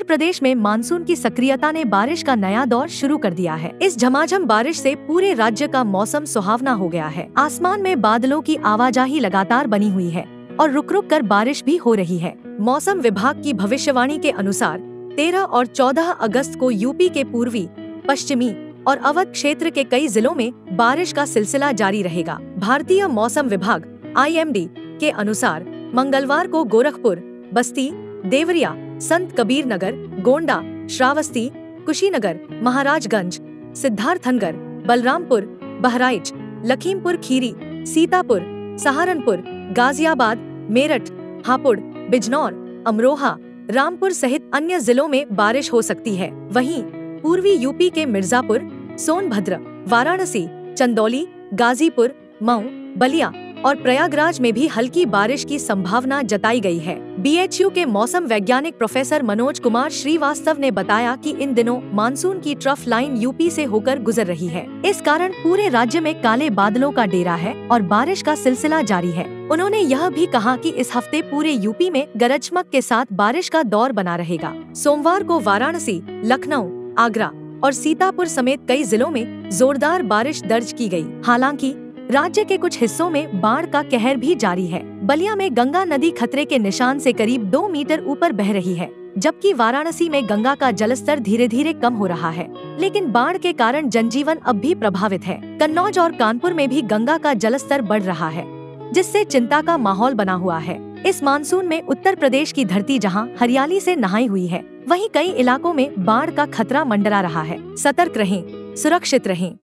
उत्तर प्रदेश में मानसून की सक्रियता ने बारिश का नया दौर शुरू कर दिया है। इस झमाझम बारिश से पूरे राज्य का मौसम सुहावना हो गया है। आसमान में बादलों की आवाजाही लगातार बनी हुई है और रुक रुक कर बारिश भी हो रही है। मौसम विभाग की भविष्यवाणी के अनुसार 13 और 14 अगस्त को यूपी के पूर्वी, पश्चिमी और अवध क्षेत्र के कई जिलों में बारिश का सिलसिला जारी रहेगा। भारतीय मौसम विभाग, आईएमडी, के अनुसार, मंगलवार को गोरखपुर, बस्ती, देवरिया संत कबीर नगर, गोंडा, श्रावस्ती, कुशीनगर, महाराजगंज, सिद्धार्थनगर, बलरामपुर, बहराइच, लखीमपुर खीरी, सीतापुर, सहारनपुर, गाजियाबाद, मेरठ, हापुड़, बिजनौर, अमरोहा, रामपुर सहित अन्य जिलों में बारिश हो सकती है। वहीं पूर्वी यूपी के मिर्जापुर, सोनभद्र, वाराणसी, चंदौली, गाजीपुर, मऊ, बलिया और प्रयागराज में भी हल्की बारिश की संभावना जताई गई है। बीएचयू के मौसम वैज्ञानिक प्रोफेसर मनोज कुमार श्रीवास्तव ने बताया कि इन दिनों मानसून की ट्रफ लाइन यूपी से होकर गुजर रही है। इस कारण पूरे राज्य में काले बादलों का डेरा है और बारिश का सिलसिला जारी है। उन्होंने यह भी कहा कि इस हफ़्ते पूरे यूपी में गरजमक के साथ बारिश का दौर बना रहेगा। सोमवार को वाराणसी, लखनऊ, आगरा और सीतापुर समेत कई जिलों में जोरदार बारिश दर्ज की गई। हालाँकि राज्य के कुछ हिस्सों में बाढ़ का कहर भी जारी है। बलिया में गंगा नदी खतरे के निशान से करीब दो मीटर ऊपर बह रही है, जबकि वाराणसी में गंगा का जलस्तर धीरे धीरे कम हो रहा है। लेकिन बाढ़ के कारण जनजीवन अब भी प्रभावित है। कन्नौज और कानपुर में भी गंगा का जलस्तर बढ़ रहा है, जिससे चिंता का माहौल बना हुआ है। इस मानसून में उत्तर प्रदेश की धरती जहाँ हरियाली से नहाई हुई है, वहीं कई इलाकों में बाढ़ का खतरा मंडरा रहा है। सतर्क रहें, सुरक्षित रहें।